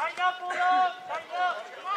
Line up, Ulo!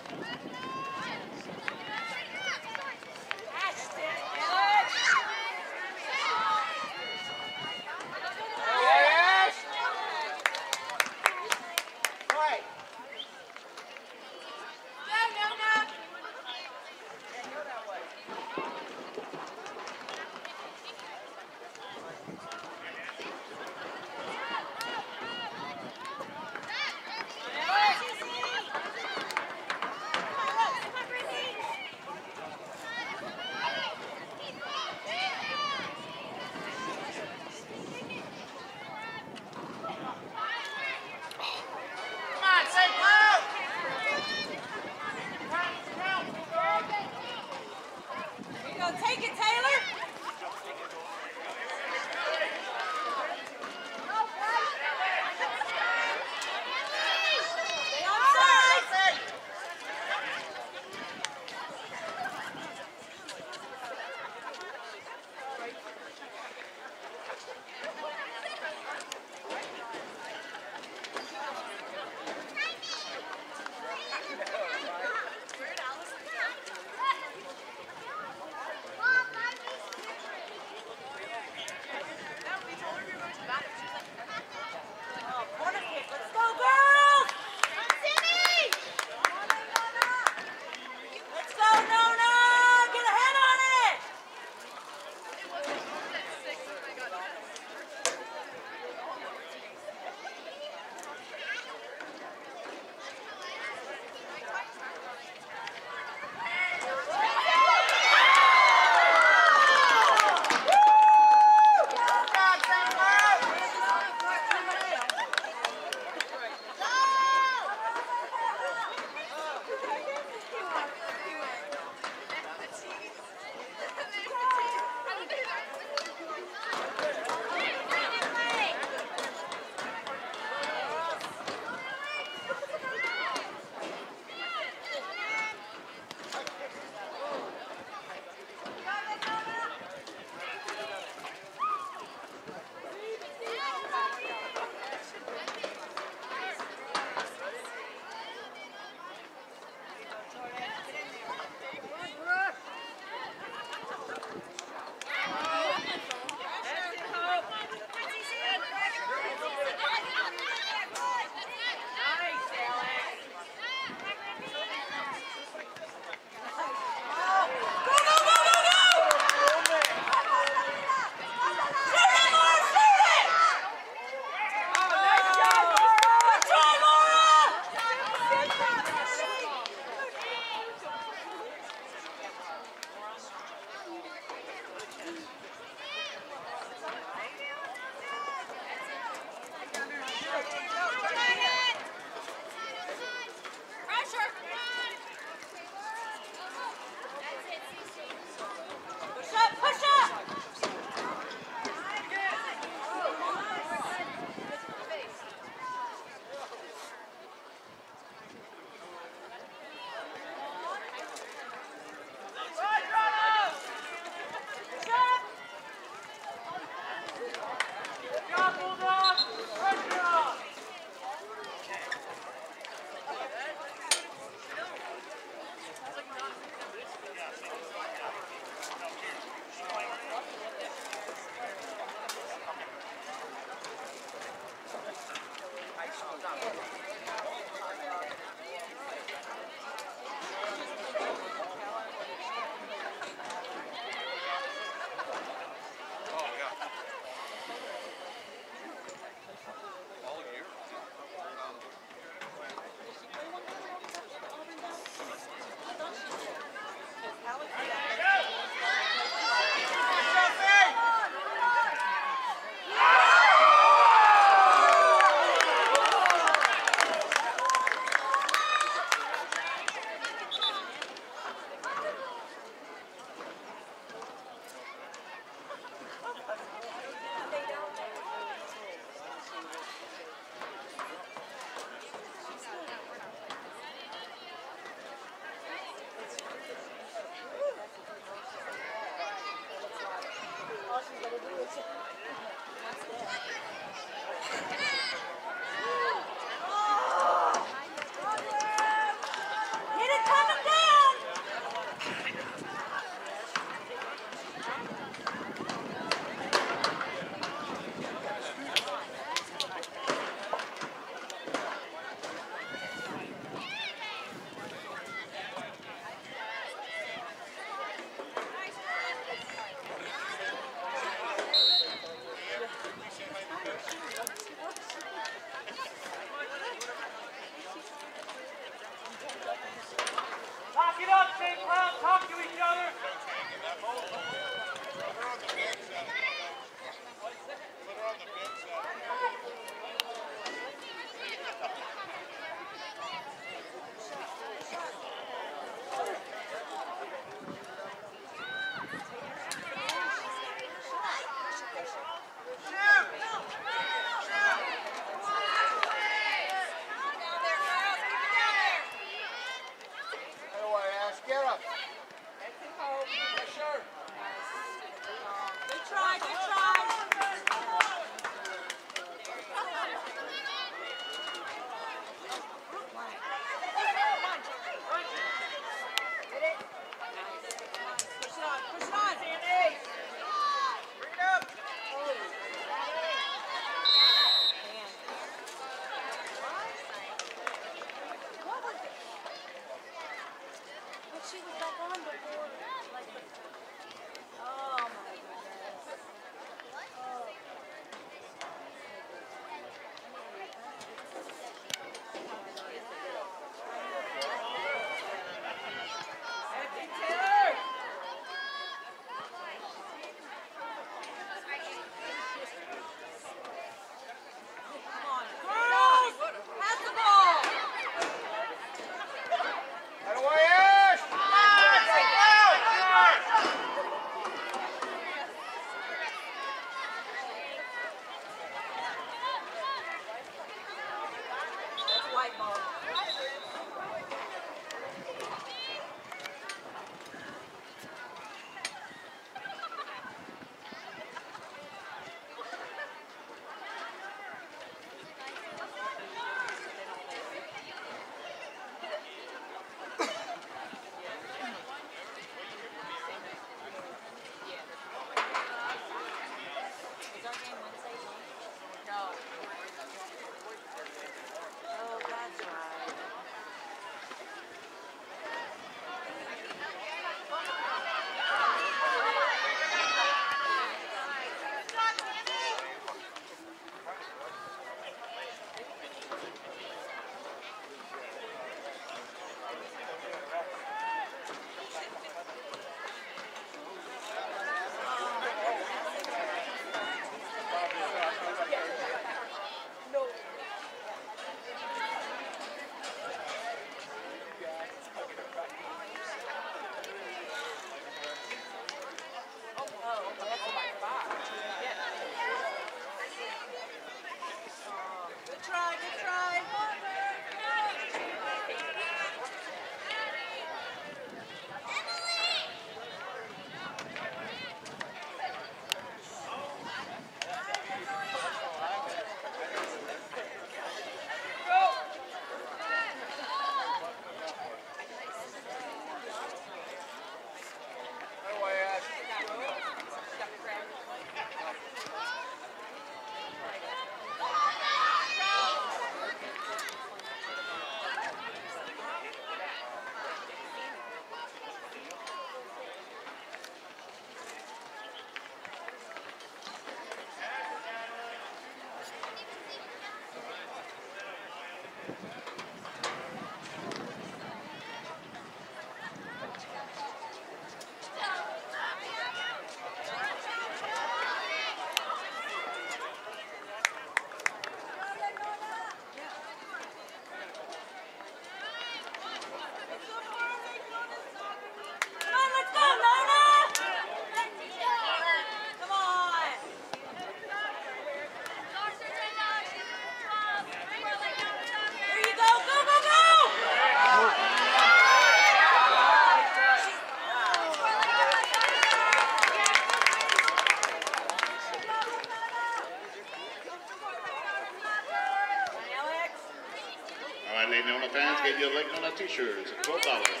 you'll like on our t-shirts, $12.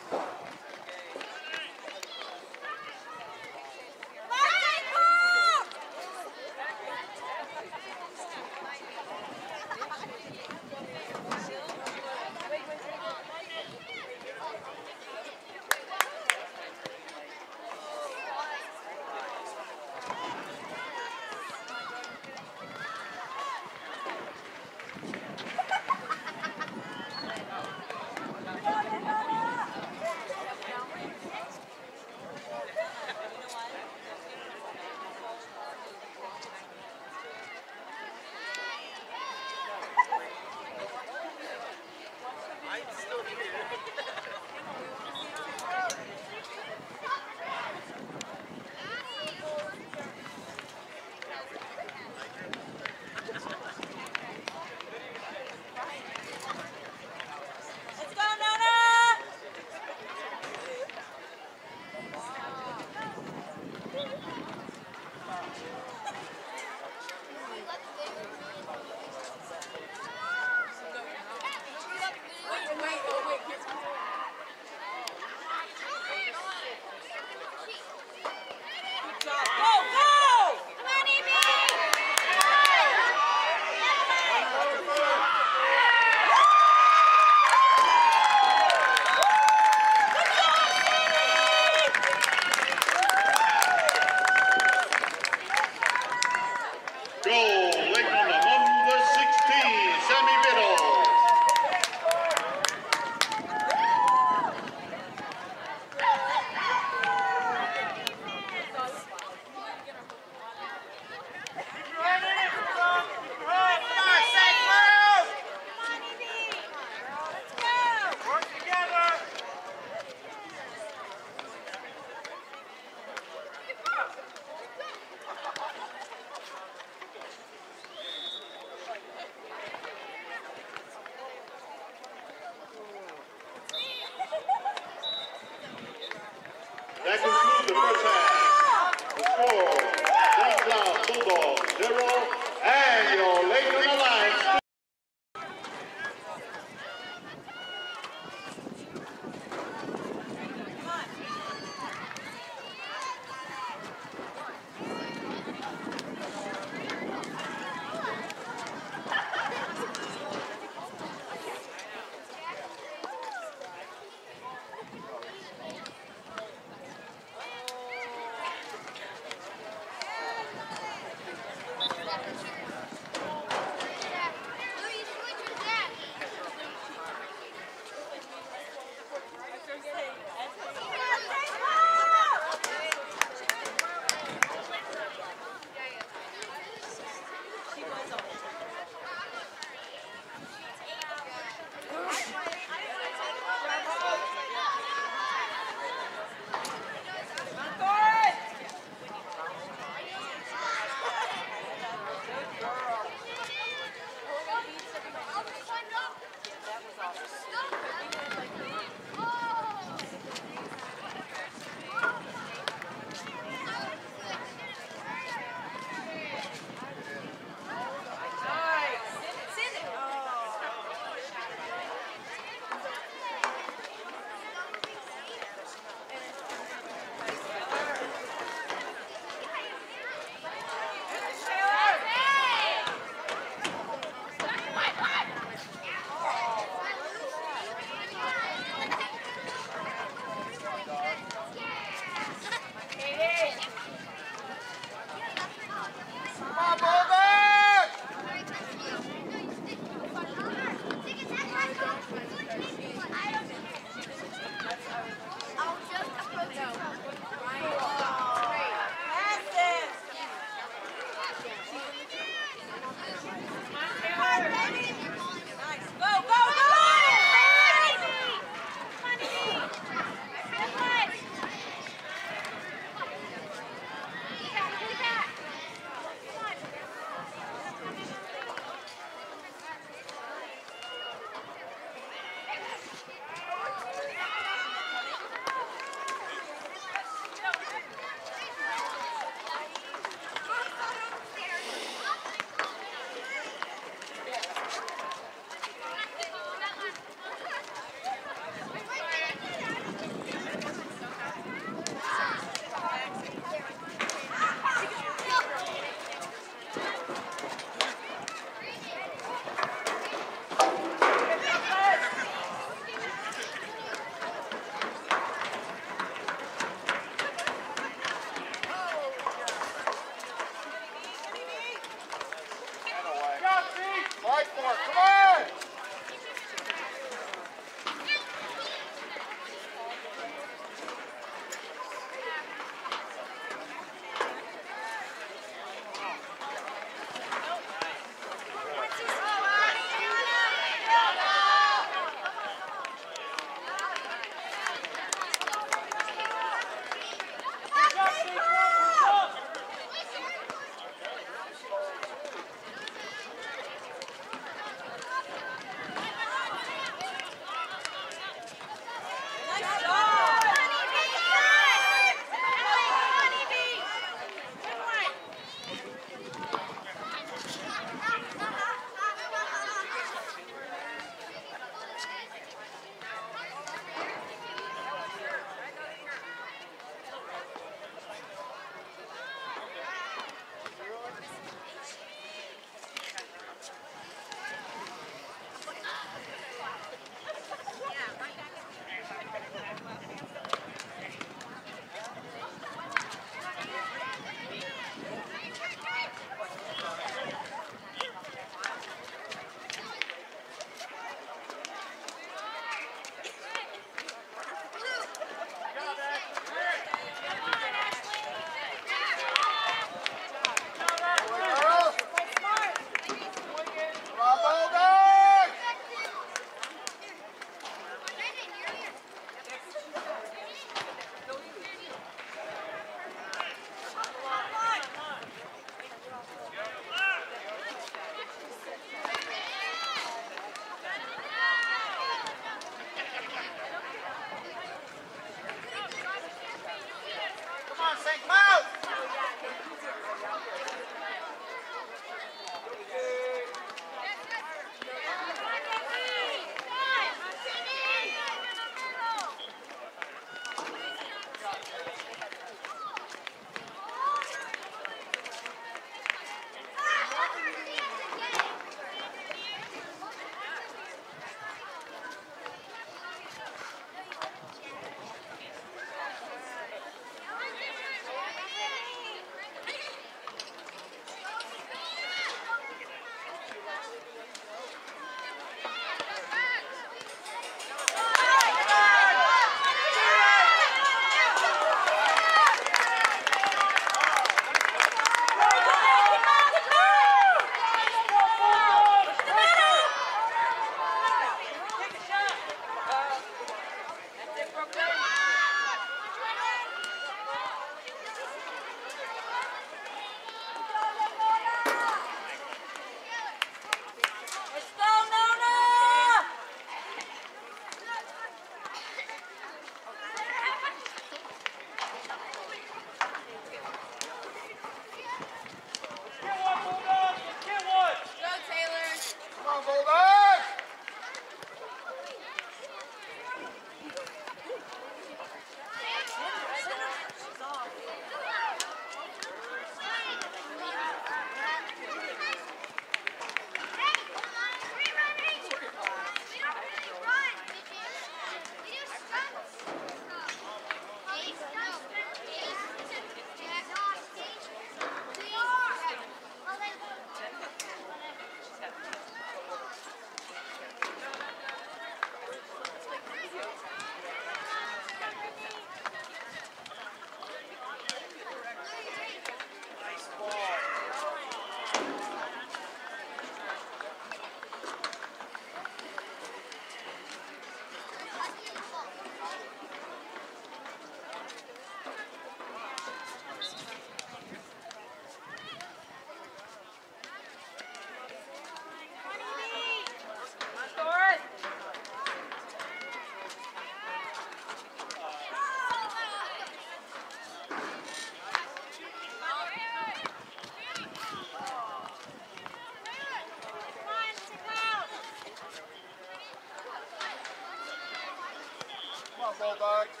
Bulldogs.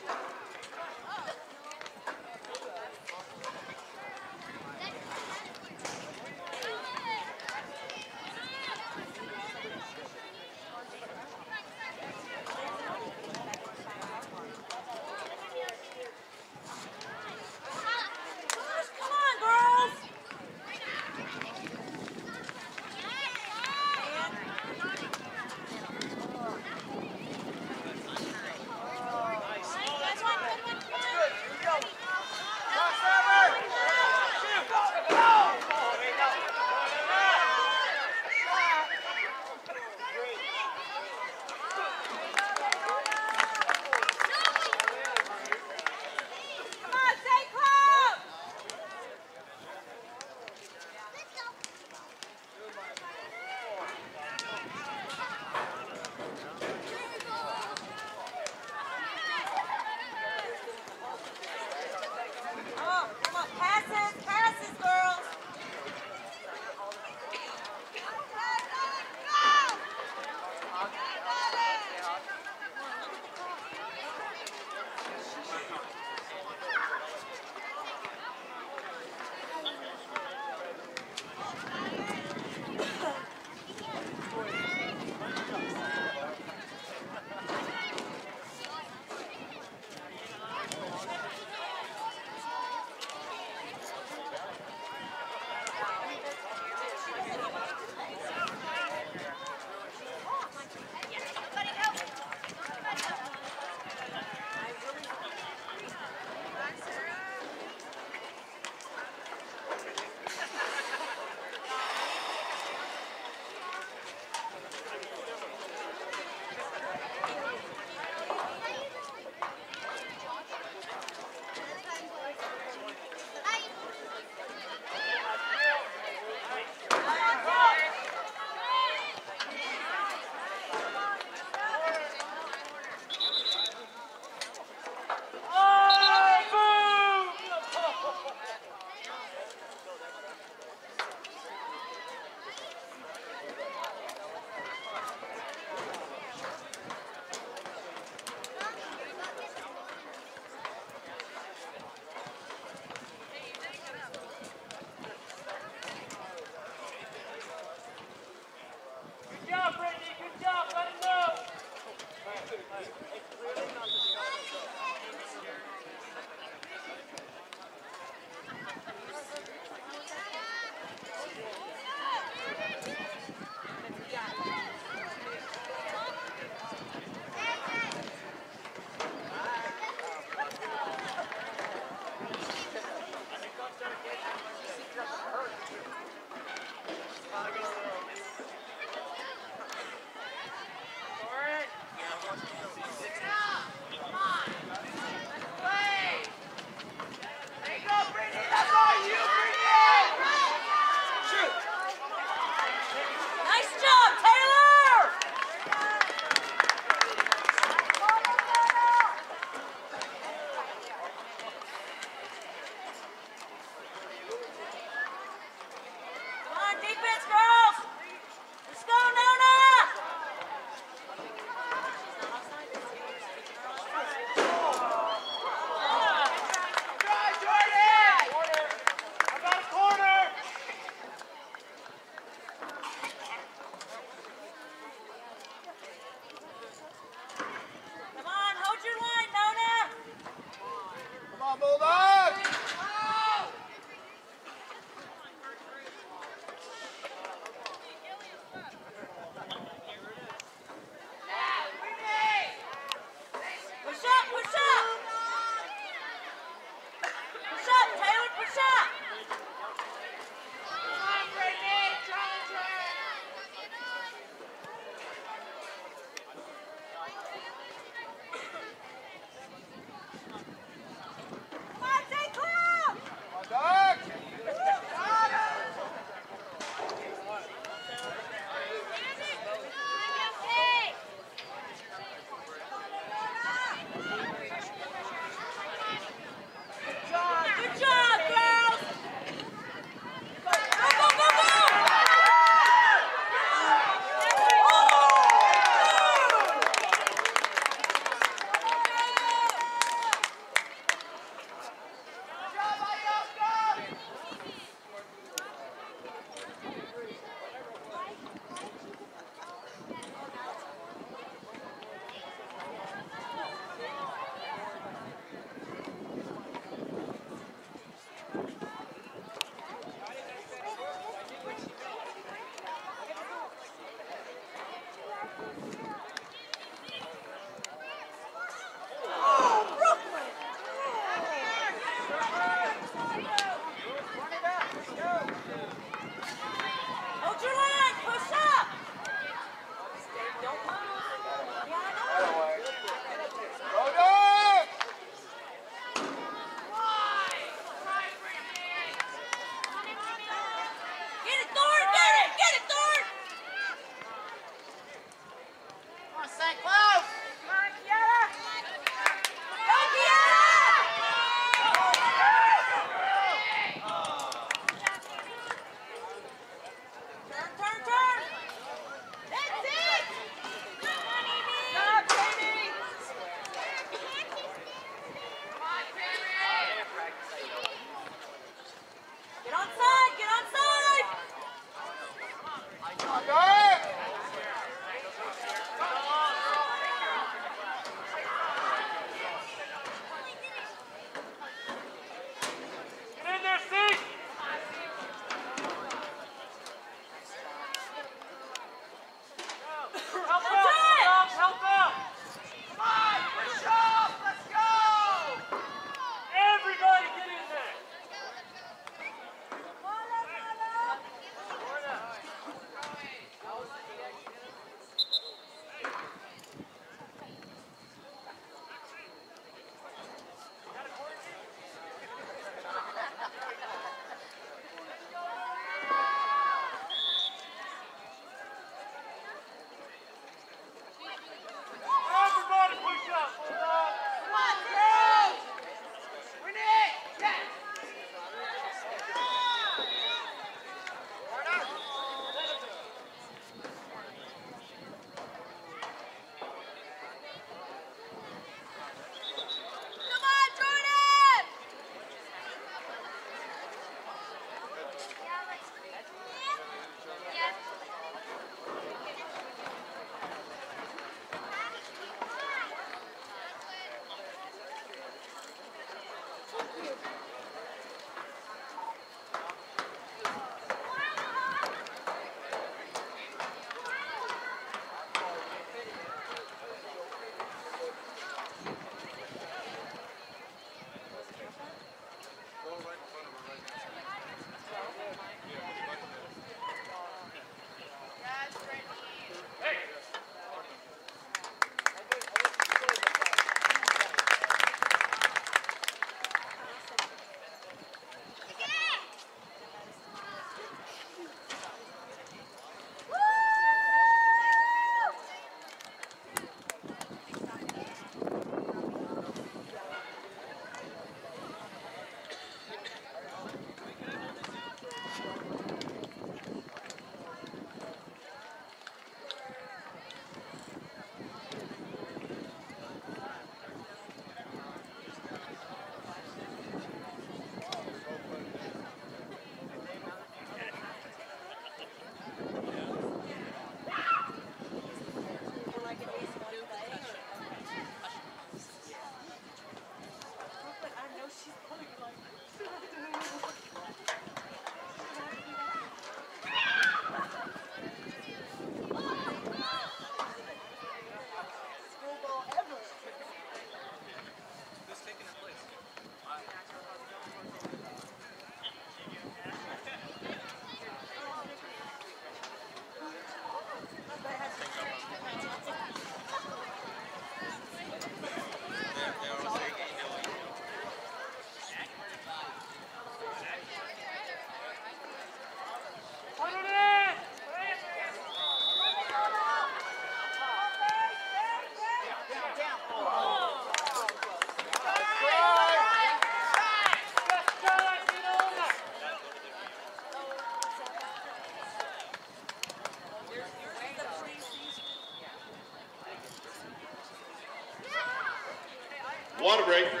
Water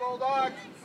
Bulldogs.